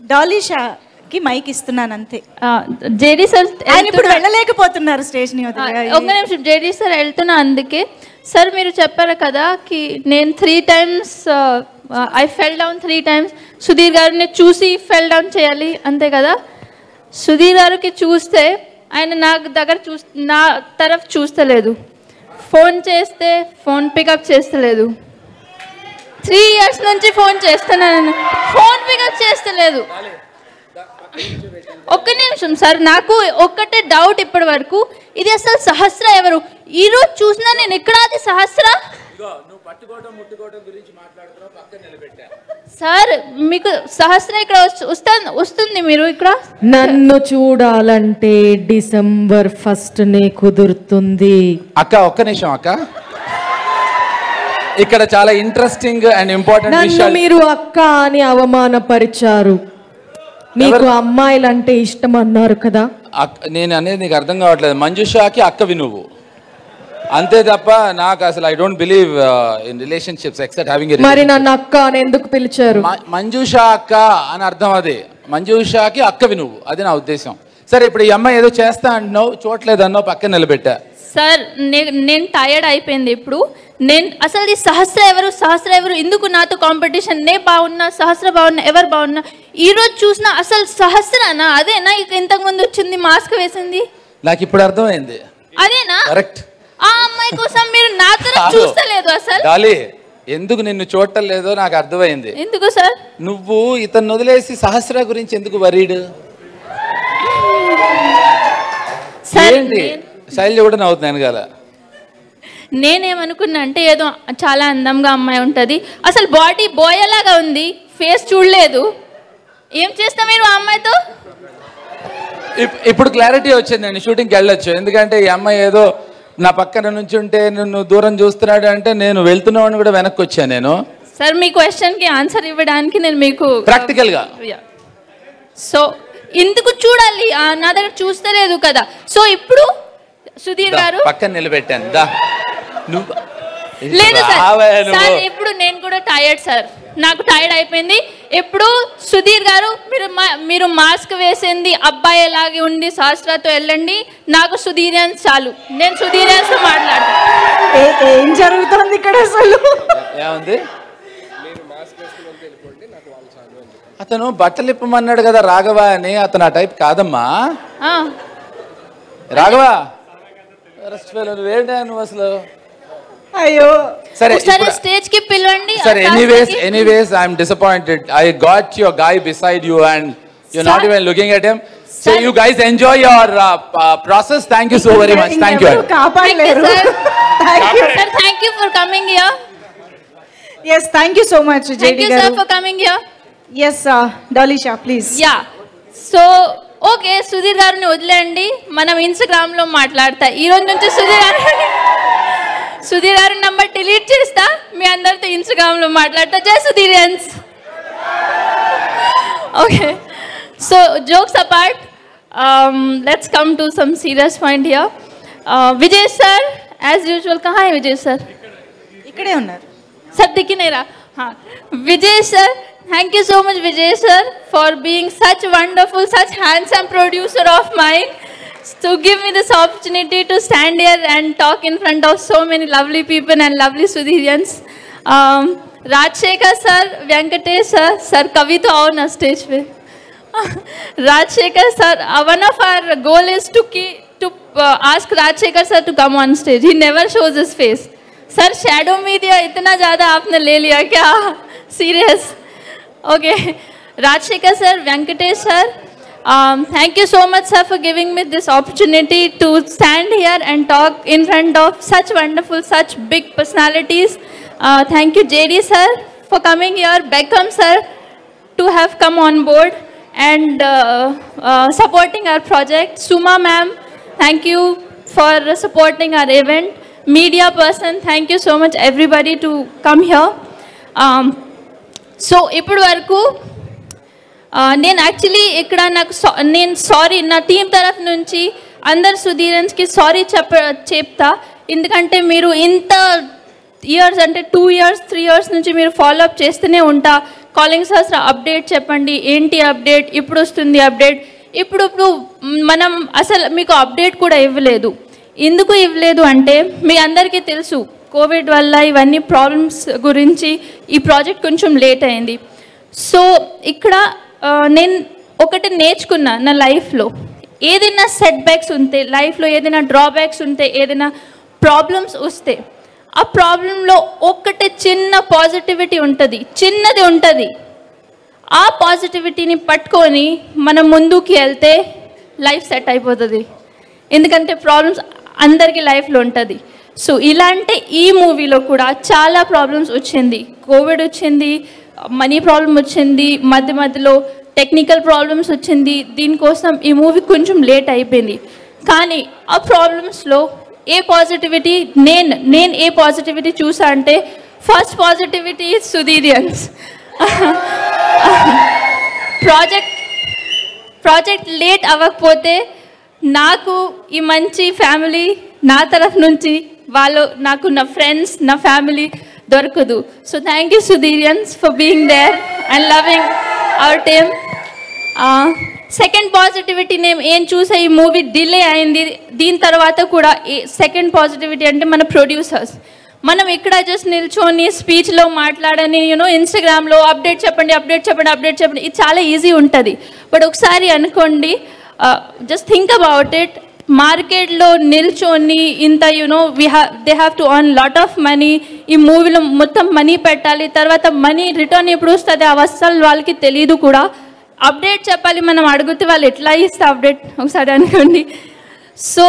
Dolly షాకి mic ఇస్తున్నాను అంతే JD sir ఆయన ఇప్పుడు వెళ్ళలేకపోతున్నారు స్టేజ్ని ఒక్క నిమిషం జేడీ సార్ వెళ్తున్నా అందుకే. సార్ మీరు చెప్పారు కదా కి నేను three times I fell down three times Sudheer గారిని చూసి ఫెల్ డౌన్ చేయాలి అంతే కదా? సుధీర్ గారికి చూస్తే ఆయన నా దగ్గర చూ నా తరఫు చూస్తలేదు. ఫోన్ చేస్తే ఫోన్ పికప్ చేస్తలేదు. త్రీ ఇయర్స్ నుంచి ఫోన్ చేస్తున్నాను ఫోన్ పికప్ చేస్తలేదు. ఒక్క నిమిషం సార్. నాకు ఒక్కటే డౌట్ ఇప్పటి వరకు. ఇది అసలు సహస్ర ఎవరు? ఈ రోజు చూసినా నేను ఎక్కడ అది సహస్ర? సార్ మీకు సహస్ర ఇక్కడ వస్తు- వస్తా- వస్తుంది మీరు ఇక్కడ? నన్ను చూడాలంటే డిసెంబర్ ఫస్ట్ నే కుదురుతుంది. అక్క ఒక్క నిమిషం అక్క. ఇక్కడ చాలా ఇంట్రెస్టింగ్ అండ్ ఇంపార్టెంట్ నన్ను విషయాలు. మీరు అక్క అని అవమానపరిచారు. మీకు అమ్మాయిలంటే ఇష్టం అన్నారు కదా. అక్క- నేను అనేది నీకు అర్థం కావట్లేదు. మంజుషాకి అక్కవి నువ్వు. అంతే తప్ప నాకు అసలు I don't believe in relationships except having మరి నన్ను అక్క అని ఎందుకు పిలిచారు? మంజుషా అక్క అని అర్థం అది. మంజుషాకి అక్కవి నువ్వు. అది నా ఉద్దేశం. సరే ఇప్పుడు ఈ అమ్మాయి ఏదో చేస్తా అంటున్నావు చూడలేదు అన్నావు పక్కన నిలబెట్టా. సార్ నేను టైర్డ్ అయిపోయింది ఇప్పుడు. నేను అసలు ఈ సహస్ర ఎవరు సహస్ర ఎవరు ఎందుకు నాతో కాంపిటీషన్ నే బాగున్నా సహస్ర బాగున్నా ఎవరు బాగున్నా? ఈ రోజు చూసినా అసలు సహస్రనా? అదేనా? ఇక ఇంతకు ముందు వచ్చింది మాస్క్ వేసింది? నాకు ఇప్పుడు అర్థమైంది. అదేనా? కరెక్ట్ ఆ అమ్మాయి కోసం మీరు నా తరఫు చూస్తలేదు అసలు. డాలి ఎందుకు నిన్ను చూడటం లేదో నాకు అర్థమైంది. ఎందుకు సార్? నువ్వు ఇతను వదిలేసి సహస్ర గురించి ఎందుకు వరీడు సార్ ఏంటి? శైలజ కూడా నవ్వుతున్నాను కదా నేనేమనుకున్నా అంటే ఏదో చాలా అందంగా అమ్మాయి ఉంటుంది. అసలు బాడీ బోయలాగా ఉంది. ఫేస్ చూడలేదు. ఏం చేస్తా మీరు ఆ అమ్మాయితో? ఇప్- ఇప్పుడు క్లారిటీ వచ్చింది నేను షూటింగ్కి వెళ్ళొచ్చు. ఎందుకంటే ఈ అమ్మాయి ఏదో నా పక్కన నుంచి ఉంటే నిన్ను దూరం చూస్తున్నాడు అంటే నేను వెళ్తున్నాను కూడా వెనక్కి వచ్చాను నేను. సార్ మీ క్వశ్చన్కి ఆన్సర్ ఇవ్వడానికి నేను మీకు ప్రాక్టికల్గా సో ఎందుకు చూడాలి? నా దగ్గర చూస్తలేదు కదా. సో ఇప్పుడు సుధీర్ గారు? పక్కన నిలబెట్టాను. దా. నువ్వు లేదు సార్. ఇప్పుడు నేను కూడా టైర్డ్ సార్. నాకు టైర్డ్ అయిపోయింది. ఇప్పుడు సుధీర్ గారు మీరు మా- మీరు మాస్క్ వేసింది అబ్బాయి లాగే ఉండి శాస్త్రతో వెళ్ళండి. నాకు సుధీరియన్స్ చాలు. నేను సుధీరియన్స్తో మాట్లాడతాను. ఏ- ఏం జరుగుతోంది ఇక్కడ అసలు? ఏముంది? అతను బట్టలు ఇప్పమన్నాడు కదా రాఘవ అని. అతను ఆ టైప్ కాదమ్మా. ఆ, రాఘవ Arrest fellow, నువ్వేంటా నువ్వు అసలు అయ్యో సరే ఒకసారి ఇప్పుడు- స్టేజ్కి పిలవండి ఆ సరే cast ఎనీవేస్కి. Anyways I'm disappointed I got your guy beside you and you not Sir. Even looking at him so Sir. You guys enjoy your process thank you so very much thank you ఇంకెవరు కాపాడలేరు thank you Sir, thank you for coming here. Yes thank you so much Thank JD you, sir, గారు for coming here. Yes Dolly Shah please yeah so okay Sudheer గారిని వదిలేండి మనం ఇన్స్టాగ్రామ్లో మాట్లాడతా. ఈరోజు నుంచి సుధీర్ గారు సుధీర్ గారి నంబర్ డిలీట్ చేస్తా. మీ అందరితో ఇన్స్టాగ్రామ్లో మాట్లాడతా. జై Sudheerians okay so jokes apart let's come to some serious point here Vijay sir as usual కహా Vijay sir ఇక్కడే ఉన్నారు. సార్ దిక్కినేరా? Vijay sir रहा हाँ Vijay sir thank you so much Vijay sir for being such wonderful such handsome producer of mine to give me this opportunity to stand here and talk in front of so many lovely people and lovely Sudhirians. Um, Rajshekar sir, Venkatesh sir, sir कभी तो आओ ना stage पे Rajshekar sir, uh, one of our goal is to keep, to uh, ask Rajshekar sir to come on stage. He never shows his face. Sir shadow media इतना ज़्यादा आपने ले लिया क्या Okay. Rajshekar sir, Venkatesh sir, um, thank you so much sir for giving me this opportunity to stand here and talk in front of such wonderful, such big personalities. Uh, thank you JD sir for coming here, Beckham sir to have come on board and uh, uh, supporting our project. Suma ma'am, thank you for supporting our event. Media person, thank you so much everybody to come here. Um, so ఇప్పటి వరకు నేను actually ఇక్కడ నాకు నేను sorry నా team తరఫు నుంచి అందరు సుధీరన్స్కి సారీ చెప్ప చెప్తా. ఎందుకంటే మీరు ఇంత ఇయర్స్ అంటే టూ ఇయర్స్ త్రీ ఇయర్స్ నుంచి మీరు ఫాలో అప్ చేస్తూనే ఉంటా. కాలింగ్ శాస్త్ర అప్డేట్ చెప్పండి. ఏంటి అప్డేట్ ఇప్పుడు వస్తుంది అప్డేట్ ఇప్పుడు ఇప్పుడు మనం అసలు మీకు అప్డేట్ కూడా ఇవ్వలేదు. ఎందుకు ఇవ్వలేదు అంటే మీ అందరికీ తెలుసు. కోవిడ్ వల్ల ఇవన్నీ ప్రాబ్లమ్స్ గురించి ఈ ప్రాజెక్ట్ కొంచెం లేట్ అయింది. సో ఇక్కడ నేను ఒకటి నేర్చుకున్నా నా లైఫ్లో ఏదైనా సెట్ బ్యాక్స్ ఉంటే లైఫ్లో ఏదైనా డ్రాబ్యాక్స్ ఉంటే ఏదైనా ప్రాబ్లమ్స్ వస్తే ఆ ప్రాబ్లంలో ఒక్కటి చిన్న పాజిటివిటీ ఉంటుంది చిన్నది ఉంటుంది. ఆ పాజిటివిటీని పట్టుకొని మనం ముందుకు వెళ్తే లైఫ్ సెట్ అయిపోతుంది. ఎందుకంటే ప్రాబ్లమ్స్ అందరికీ లైఫ్లో ఉంటుంది. సో ఇలాంటి ఈ మూవీలో కూడా చాలా ప్రాబ్లమ్స్ వచ్చింది. కోవిడ్ వచ్చింది మనీ ప్రాబ్లం వచ్చింది మధ్య మధ్యలో టెక్నికల్ ప్రాబ్లమ్స్ వచ్చింది. దీనికోసం ఈ మూవీ కొంచెం లేట్ అయిపోయింది. కానీ ఆ ప్రాబ్లమ్స్లో ఏ పాజిటివిటీ నేను నేను ఏ పాజిటివిటీ చూసా అంటే first positivity Sudheerians project project late అవ్వకపోతే నాకు ఈ మంచి ఫ్యామిలీ నా తరఫు నుంచి వాళ్ళు నాకు నా ఫ్రెండ్స్ నా ఫ్యామిలీ దొరకదు. So thank you Sudheerians for being there and loving our team second positivity నేను ఏం చూసా ఈ మూవీ డిలే అయింది. దీని తర్వాత కూడా సెకండ్ పాజిటివిటీ అంటే మన ప్రొడ్యూసర్స్ మనం ఇక్కడ జస్ట్ నిల్చొని స్పీచ్లో మాట్లాడని యూనో ఇన్స్టాగ్రామ్లో అప్డేట్ చెప్పండి అప్డేట్ చెప్పండి అప్డేట్ చెప్పండి. ఇది చాలా ఈజీ ఉంటుంది. బట్ ఒకసారి అనుకోండి జస్ట్ థింక్ అబౌట్ ఇట్ మార్కెట్లో నిల్చొని ఇంత you know we have they have to earn lot of money ఈ మూవీలో మొత్తం మనీ పెట్టాలి. తర్వాత మనీ రిటర్న్ ఎప్పుడు వస్తుంది? ఆ వాళ్ళకి తెలియదు కూడా. అప్డేట్ చెప్పాలి. మనం అడిగితే వాళ్ళు ఎట్లా ఇస్తే అప్డేట్ ఒకసారి అనుకోండి. సో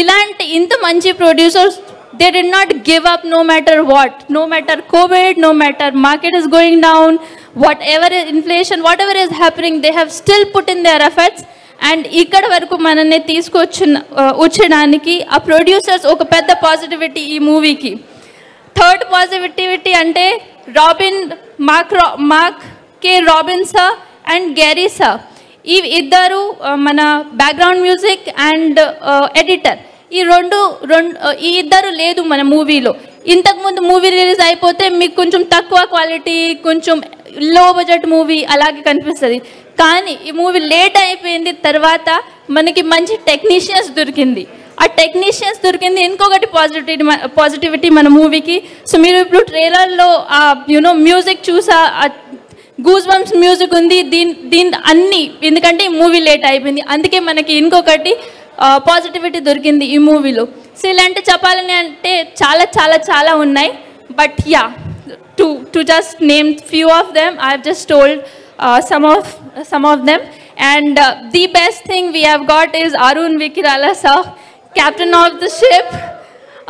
ఇలాంటి ఇంత మంచి producers they did not give up no matter what no matter Covid no matter market is going down whatever inflation whatever is happening they have still put in their efforts and ఇక్కడ వరకు మనల్ని తీసుకొచ్చిన వచ్చడానికి ఆ producers ఒక పెద్ద positivity ఈ మూవీకి. Third positivity అంటే రాబిన్ మాక్ రా మాక్ కే Robin sir and Gary sir ఈ ఇద్దరు మన బ్యాక్గ్రౌండ్ మ్యూజిక్ అండ్ ఎడిటర్ ఈ రెండు రెండు ఈ ఇద్దరు లేదు మన మూవీలో. ఇంతకుముందు మూవీ రిలీజ్ అయిపోతే మీకు కొంచెం తక్కువ క్వాలిటీ కొంచెం లో బడ్జెట్ మూవీ అలాగే కనిపిస్తుంది. కానీ ఈ మూవీ లేట్ అయిపోయింది తర్వాత మనకి మంచి టెక్నీషియన్స్ దొరికింది. ఆ టెక్నీషియన్స్ దొరికింది ఇంకొకటి పాజిటివిటీ పాజిటివిటీ మన మూవీకి సో మీరు ఇప్పుడు ట్రైలర్లో ఆ యూనో మ్యూజిక్ చూసా గూజ్ బంప్స్ మ్యూజిక్ ఉంది దీని దీని అన్ని ఎందుకంటే ఈ మూవీ లేట్ అయిపోయింది. అందుకే మనకి ఇంకొకటి పాజిటివిటీ దొరికింది ఈ మూవీలో సో ఇలాంటి చెప్పాలని అంటే చాలా చాలా చాలా ఉన్నాయి. But yeah to, to just name few of them, I've just told uh, some, of, some of them. And uh, the best thing we have got is Arun Vikirala sir, captain of the ship.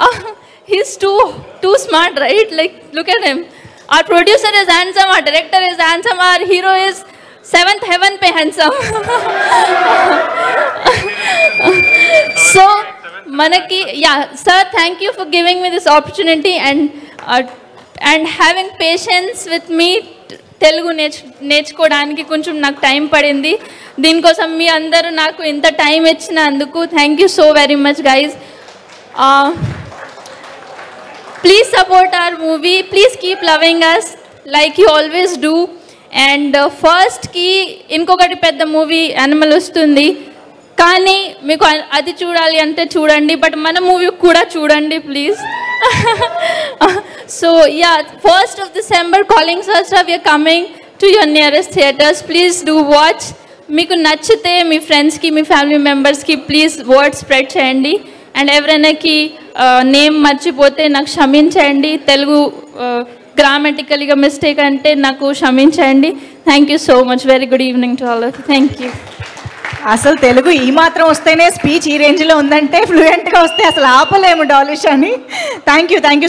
Uh, he's too, too smart, right? Like, look at him. Our producer is handsome, our director is handsome, our hero is seventh heaven pe handsome. so, Manaki, yeah, sir, thank you for giving me this opportunity and uh, and having patience with me Telugu నేర్చు నేర్చుకోవడానికి కొంచెం నాకు time పడింది. దీనికోసం మీ అందరూ నాకు ఇంత time ఇచ్చినందుకు thank you so very much guys please support our movie please keep loving us like you always do and ఫస్ట్కి ఇంకొకటి పెద్ద మూవీ అనిమల్ వస్తుంది. కానీ మీకు అది చూడాలి అంటే చూడండి బట్ మన మూవీ కూడా చూడండి please so yeah first of December calling సస్టా we're coming to your nearest theatres please do watch మీకు నచ్చితే మీ ఫ్రెండ్స్కి మీ ఫ్యామిలీ మెంబర్స్కి ప్లీజ్ వర్డ్ స్ప్రెడ్ చేయండి. అండ్ ఎవరైనాకి నేమ్ మర్చిపోతే నాకు క్షమించండి తెలుగు గ్రామటికల్గా మిస్టేక్ అంటే నాకు క్షమించండి thank you so much very good evening to all thank you అసలు తెలుగు ఈ మాత్రం వస్తేనే స్పీచ్ ఈ రేంజ్లో ఉందంటే ఫ్లూయెంట్గా వస్తే అసలు ఆపలేము డాలిష్ అని. Thank you thank you